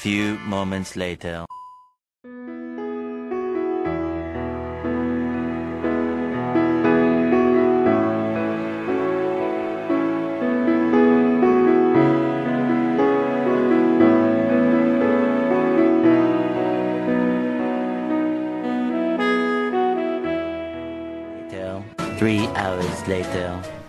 few moments later. Three hours later.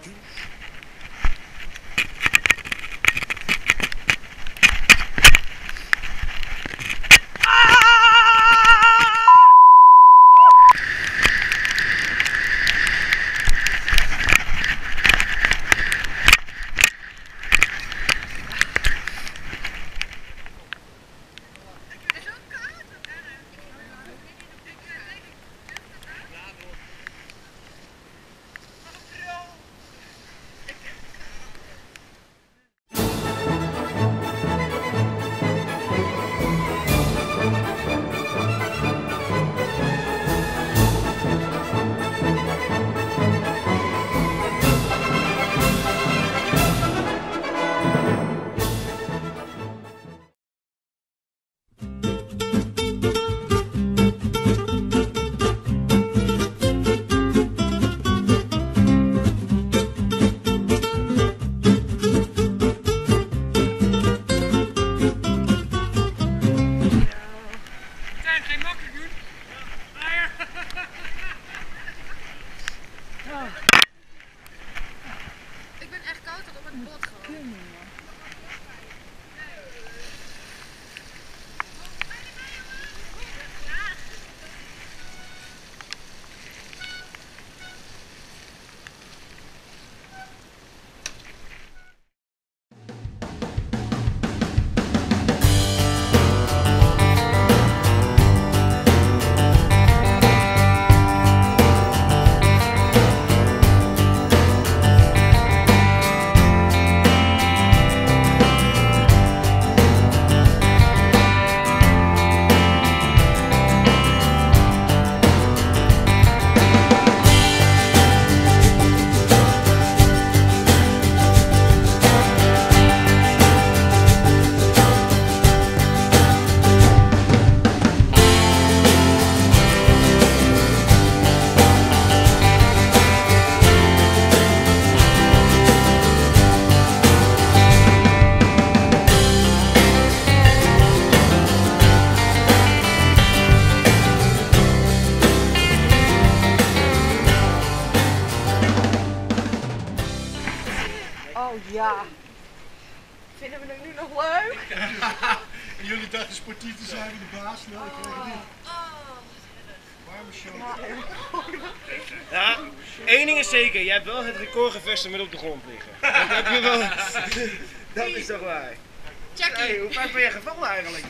Ja. Vinden we het nu nog leuk? En jullie dachten sportief te zijn met de baas, nou ik krijg het niet. Warme show. Ja, één ding is zeker, jij hebt wel het record gevestigd met op de grond liggen. Dat heb je wel. Dat is toch waar. Jackie. Hey, hoe vaak ben je gevallen eigenlijk?